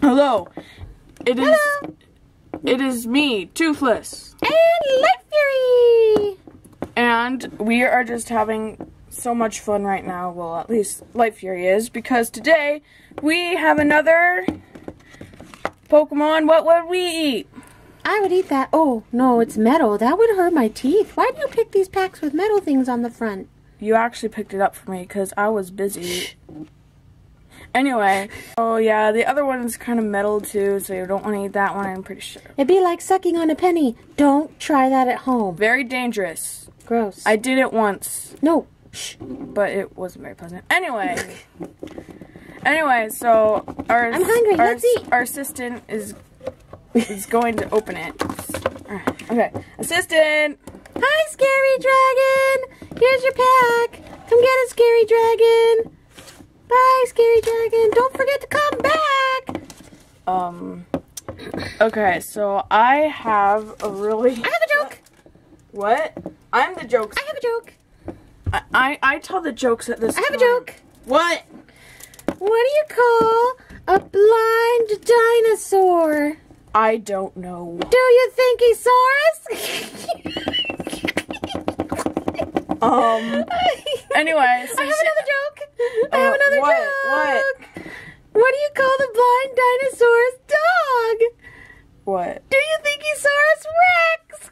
Hello. It is. Hello. It is me, Toothless, And Light Fury. and we are just having so much fun right now. Well, at least Light Fury is because today we have another Pokemon. What would we eat? I would eat that. Oh, no, it's metal. That would hurt my teeth. Why do you pick these packs with metal things on the front? You actually picked it up for me because I was busy. Anyway, oh yeah, the other one's kind of metal too, so you don't want to eat that one. I'm pretty sure. It'd be like sucking on a penny. Don't try that at home. Very dangerous. Gross. I did it once. no. Shh. but it wasn't very pleasant. Anyway, anyway, so our I'm hungry. Our, Let's eat. our assistant is is going to open it. Okay, assistant. Hi, Scary Dragon. Here's your pack. Come get it, Scary Dragon. Bye, Scary Dragon. Don't forget to come back. Um. Okay, so I have a really. I have a joke. What? I'm the joke. I have a joke. I I, I tell the jokes at this. I have a joke. What? What do you call a blind dinosaur? I don't know. Do you think he saw us? Um. Anyway, so I have she- another joke. I have Uh, another what? joke. What? What do you call the blind dinosaur's dog? What? Do you think he saw us Rex?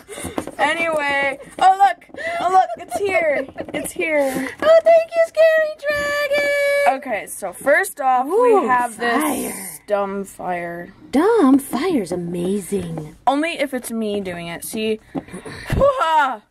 Anyway, oh look, oh look, it's here, it's here. oh, thank you, Scary Dragon. Okay, so first off, Ooh, we have this fire. dumb fire. Dumb fire's amazing. Only if it's me doing it. See, Ow!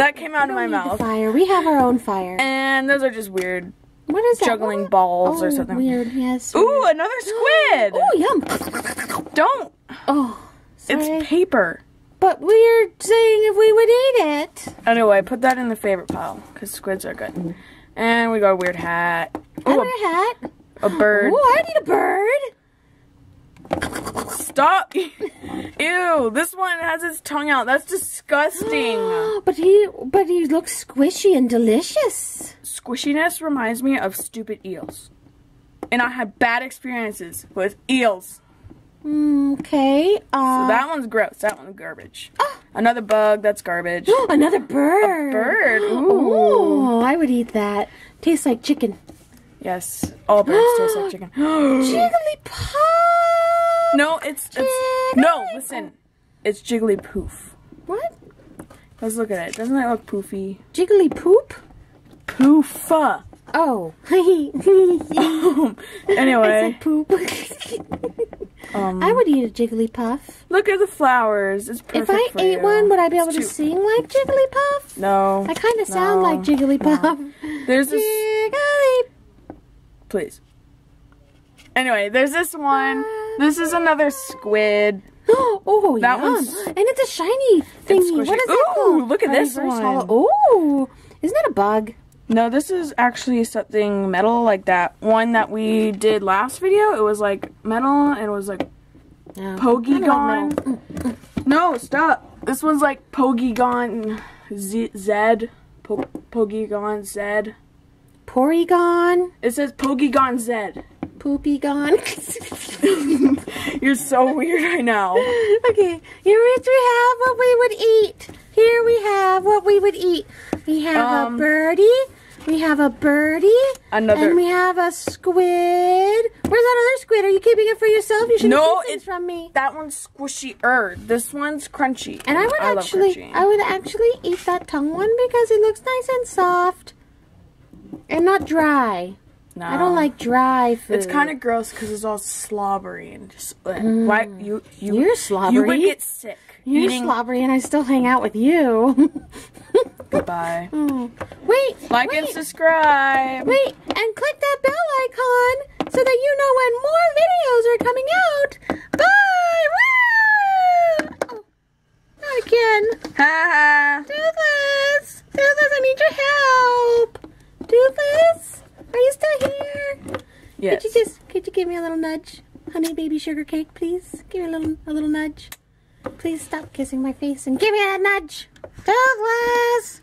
That came out of my Don't need the mouth. fire. We have our own fire. And those are just weird What is that? juggling What? balls oh, or something. Weird. Yes. Ooh, another squid. Oh, yum. Don't. Oh, sorry. It's paper. But we're saying if we would eat it. Anyway, put that in the favorite pile because squids are good. And we got a weird hat. I Ooh, a hat. a, a bird. Oh, I need a bird. Stop! Ew, this one has its tongue out. That's disgusting. but he, but he looks squishy and delicious. Squishiness reminds me of stupid eels. And I had bad experiences with eels. Mm, okay. Uh, So that one's gross. That one's garbage. Another bug, that's garbage. another bird. bird, ooh. Oh, I would eat that. Tastes like chicken. Yes, all birds taste like chicken. Jigglypuff. No, it's, it's no. Listen, it's Jigglypoof. What? Let's look at it. Doesn't that look poofy? Jiggly poop? Poofa. Oh. I Anyway, said poop. um, I would eat a Jigglypuff. look at the flowers. It's perfect If I ate you. one, would I be able to sing like Jigglypuff? No. I kind of sound No. like Jigglypuff. There's this. Jiggly. Please. Anyway, there's this one. This is another squid. Oh, That yum. one's- And it's a shiny thingy. What is Ooh, called? look at this one. Ooh. Isn't that a bug? No, this is actually something metal like that one that we did last video. It was like metal and it was like. I. No, stop. This one's like Pogygon Z. Zed. Po- Pogygon Z. Porygon. It says Pogygon Z. Poopygon. You're so weird right now. okay, here we have what we would eat. Here we have what we would eat. We have Um, a birdie. We have a birdie. Another- And we have a squid. Where's that other squid? Are you keeping it for yourself? You should No, keep things it- from me. That one's squishy-er. This one's crunchy. And I would love actually. I would actually eat that tongue one because it looks nice and soft, and not dry. No. I don't like dry food. It's kind of gross because it's all slobbery and just. ugh. Why you you You're You slobbery. would get sick. You're eating. slobbery, and I still hang out with you. Goodbye. Oh. Wait, Like wait. and subscribe. Wait, and click that bell icon so that you know when more videos are coming out. Bye! Woo! Oh, not again. Ha ha. Toothless! Toothless, I need your help! Toothless? Are you still here? Yes. Could you just, could you give me a little nudge? Honey baby sugar cake, please? Give me a little, a little nudge. Please stop kissing my face and give me that nudge. Toothless!